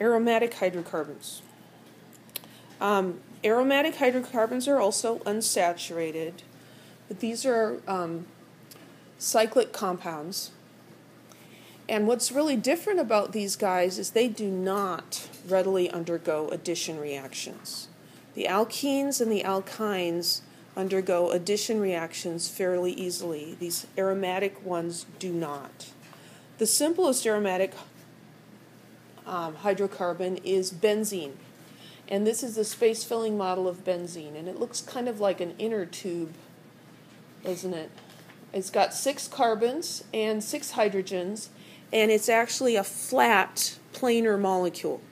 aromatic hydrocarbons. Um, aromatic hydrocarbons are also unsaturated, but these are um, cyclic compounds. And what's really different about these guys is they do not readily undergo addition reactions. The alkenes and the alkynes undergo addition reactions fairly easily. These aromatic ones do not. The simplest aromatic um, hydrocarbon is benzene. And this is the space filling model of benzene. And it looks kind of like an inner tube, doesn't it? It's got six carbons and six hydrogens, and it's actually a flat, planar molecule.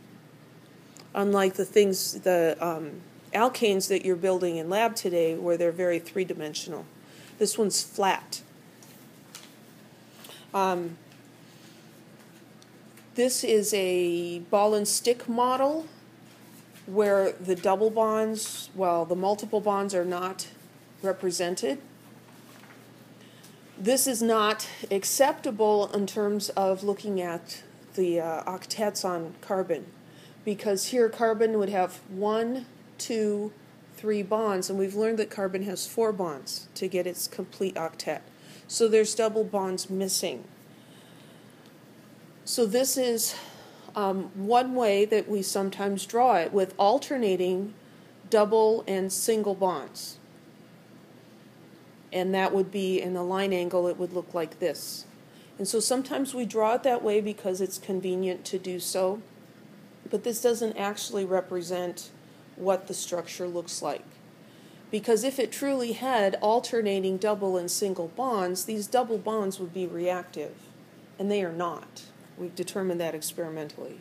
Unlike the things, the um, alkanes that you're building in lab today, where they're very three dimensional. This one's flat. Um, this is a ball and stick model where the double bonds, well, the multiple bonds are not represented. This is not acceptable in terms of looking at the uh, octets on carbon because here carbon would have one, two, three bonds, and we've learned that carbon has four bonds to get its complete octet. So there's double bonds missing. So this is um, one way that we sometimes draw it with alternating double and single bonds. And that would be in the line angle, it would look like this. And so sometimes we draw it that way because it's convenient to do so, but this doesn't actually represent what the structure looks like. Because if it truly had alternating double and single bonds, these double bonds would be reactive, and they are not. We've determined that experimentally.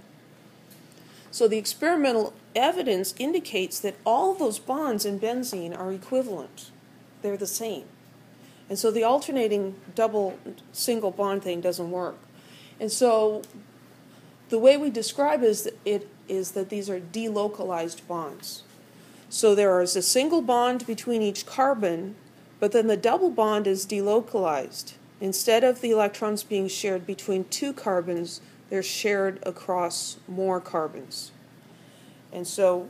So the experimental evidence indicates that all those bonds in benzene are equivalent. They're the same. And so the alternating double single bond thing doesn't work. And so the way we describe is it is that these are delocalized bonds. So there is a single bond between each carbon, but then the double bond is delocalized. Instead of the electrons being shared between two carbons, they're shared across more carbons. And so,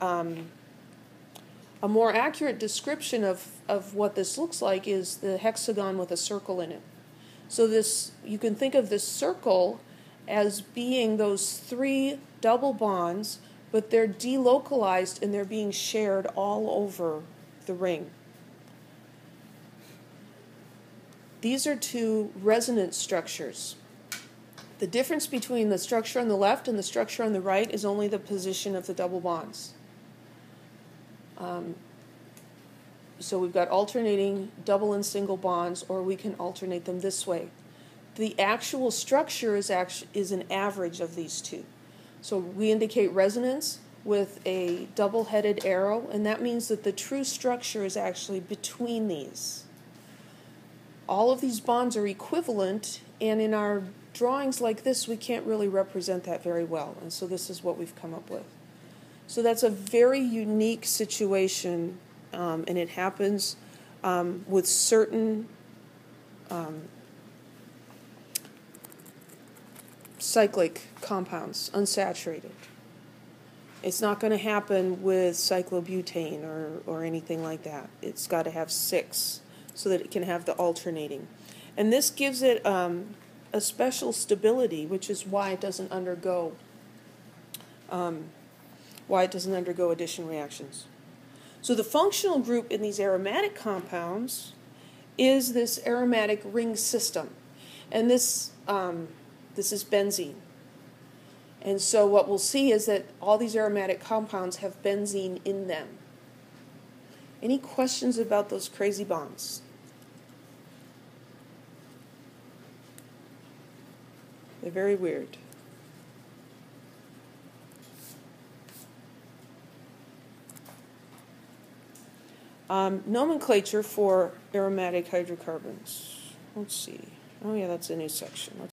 um, a more accurate description of, of what this looks like is the hexagon with a circle in it. So, this you can think of this circle as being those three double bonds, but they're delocalized and they're being shared all over the ring. These are two resonance structures. The difference between the structure on the left and the structure on the right is only the position of the double bonds. Um, so we've got alternating double and single bonds, or we can alternate them this way. The actual structure is, is an average of these two. So we indicate resonance with a double headed arrow, and that means that the true structure is actually between these all of these bonds are equivalent, and in our drawings like this, we can't really represent that very well. And so this is what we've come up with. So that's a very unique situation, um, and it happens um, with certain um, cyclic compounds, unsaturated. It's not going to happen with cyclobutane or, or anything like that. It's got to have six so that it can have the alternating. And this gives it um, a special stability, which is why it doesn't undergo um, why it doesn't undergo addition reactions. So the functional group in these aromatic compounds is this aromatic ring system, and this um, this is benzene. And so what we'll see is that all these aromatic compounds have benzene in them. Any questions about those crazy bonds? They're very weird. Um, nomenclature for aromatic hydrocarbons. Let's see. Oh, yeah, that's a new section. Let's